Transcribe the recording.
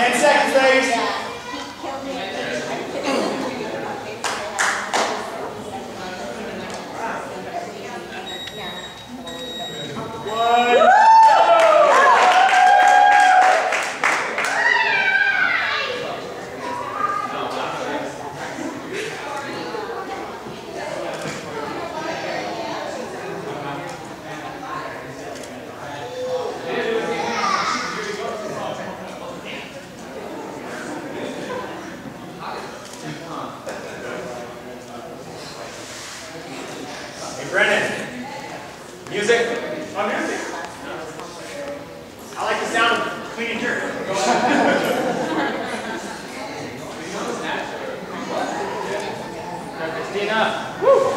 10 seconds, ladies. Enough. Woo.